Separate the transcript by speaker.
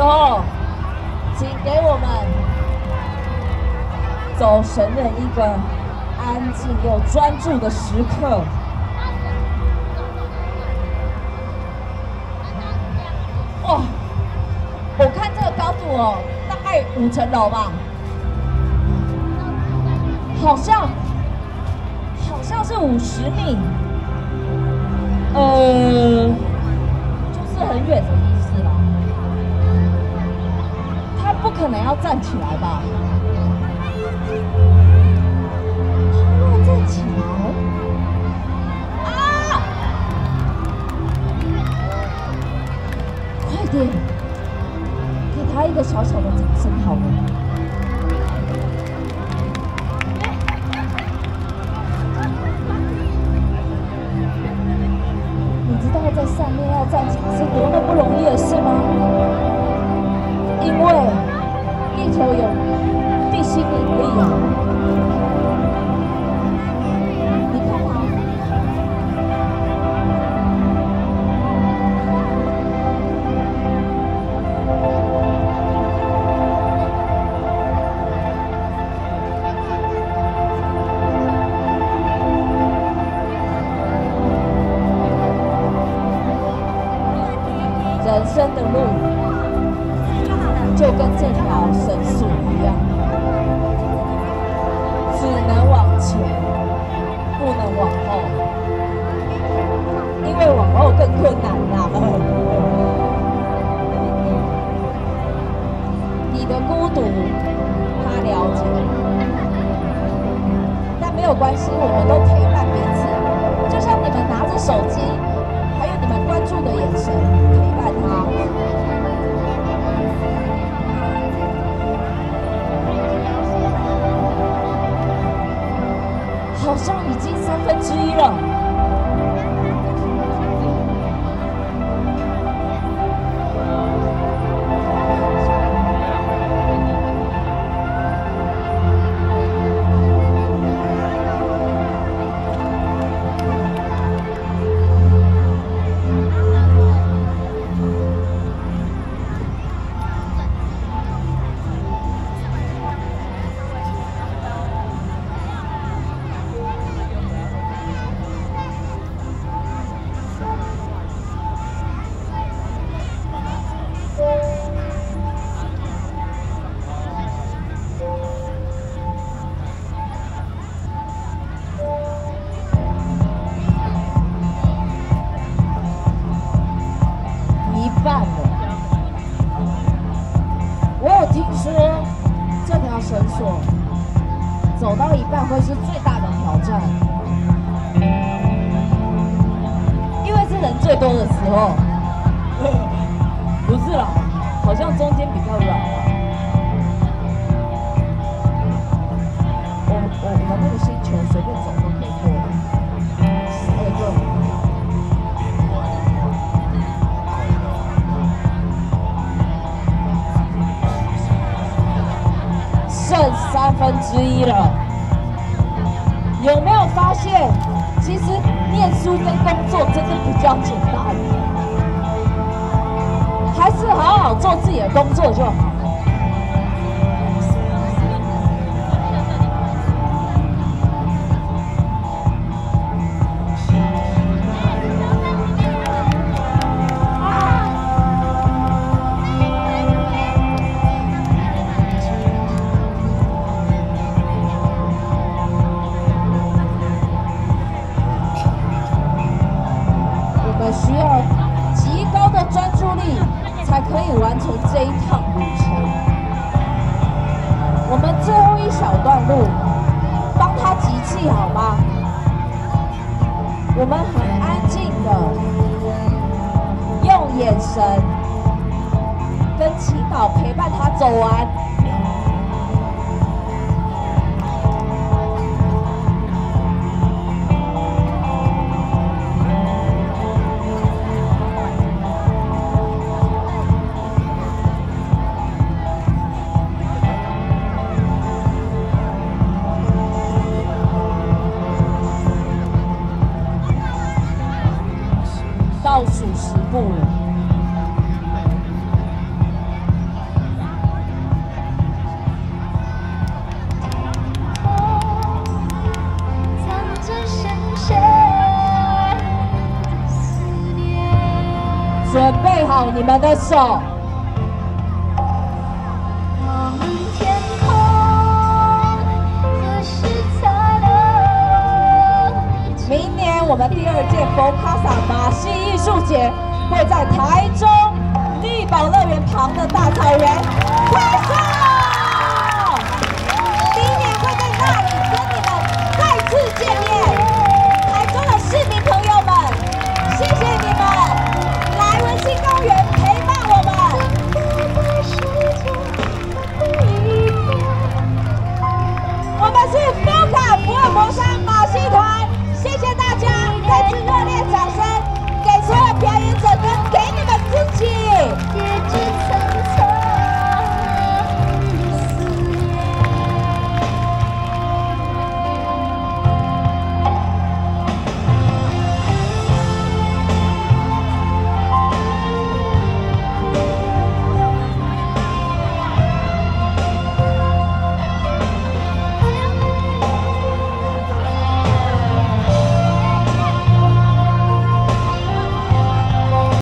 Speaker 1: 时候，请给我们走神人一个安静又专注的时刻。哇，我看这个高度哦，大概五层楼吧，好像好像是五十米，呃，就是很远可能要站起来吧？要站起来啊！快点，给他一个小小的掌声好吗。你知道在上面要站起来是多么不容易的事吗？因为地球有地心引力啊！你看啊，人生的路跟这条绳索一样，只能往前，不能往后，因为往后更困难呐、你的孤独，他了解，但没有关系，我们都陪伴彼此，就像你们拿着手机，还有你们关注的眼神，绳索走到一半会是最大的挑战，因为是人最多的时候。不是啦，好像中间比较软啊。我我我们那个星球随便走都分之一了，有没有发现，其实念书跟工作真的比较简单，还是好好做自己的工作就好。可以完成这一趟旅程。我们最后一小段路，帮他集气好吗？我们很安静的，用眼神跟祈祷陪伴他走完。好你们的手。明年我们第二届佛卡萨马戏艺术节会在台中力宝乐园旁的大草原。中山马戏团谢谢大